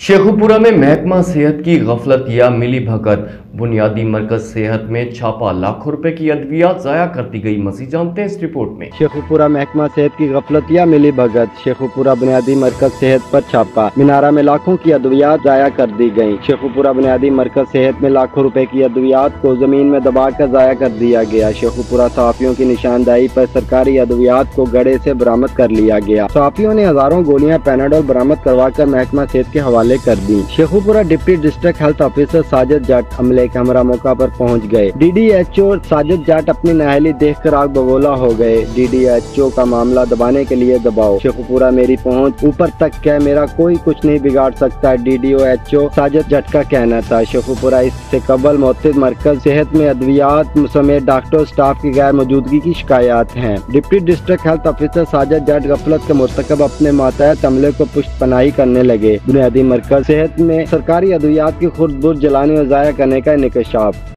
शेखुपुरा में महकमा सेहत की गफलत या मिली भगत बुनियादी मरकज सेहत में छापा लाखों रुपए की अद्वियात जाया करती गई, मजीद जानते हैं इस रिपोर्ट में। शेखुपुरा महकमा सेहत की गफलत या मिली भगत, शेखुपुरा बुनियादी मरकज सेहत पर छापा, मीनारा में लाखों की अद्वियात जाया कर दी गई शेखुपुरा बुनियादी मरकज सेहत में लाखों रुपए की अद्वियात को ज़मीन में दबा कर जाया कर दिया गया। शेखुपुरा सहाफियों की निशानदाही पर सरकारी अद्वियात को गड़े से बरामद कर लिया गया। सहाफियों ने हज़ारों गोलियाँ पैनाडोल बरामद करवा कर महकमा सेहत के हवाले कर दी। Sheikhupura deputy district health officer Sajid Jutt अमले के हमरा मौका पर पहुँच गए। डीडीएचओ साजिद जाट अपनी नहली देखकर आग बगोला हो गए। डीडीएचओ का मामला दबाने के लिए दबाओ। शेखुपुरा मेरी पहुँच। ऊपर तक क्या मेरा कोई कुछ नहीं बिगाड़ सकता डीडीओ एचओ साजिद जट का कहना था। शेखुपुरा इससे कबल मोतिद मरकज, सेहत में अद्वियात समेत डॉक्टर, स्टाफ की गैर मौजूदगी की शिकायत है। Deputy district health officer Sajid Jutt गफलत के मुतकब अपने मातहत अमले को पुष्ट पनाही करने लगे। बुनियादी मरकज, सेहत में सरकारी अद्वियात की खुद जलाने और ज़ाया करने का इंकशाफ